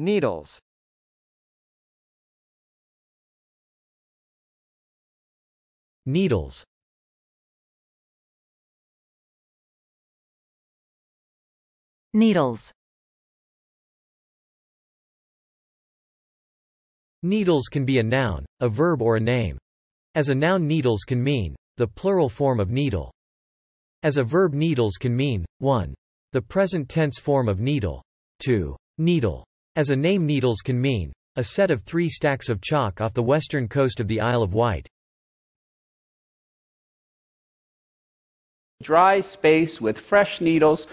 Needles. Needles. Needles. Needles can be a noun, a verb or a name. As a noun needles can mean, the plural form of needle. As a verb needles can mean, 1. The present tense form of needle. 2. Needle. As a name needles can mean, a set of three stacks of chalk off the western coast of the Isle of Wight. Dry space with fresh needles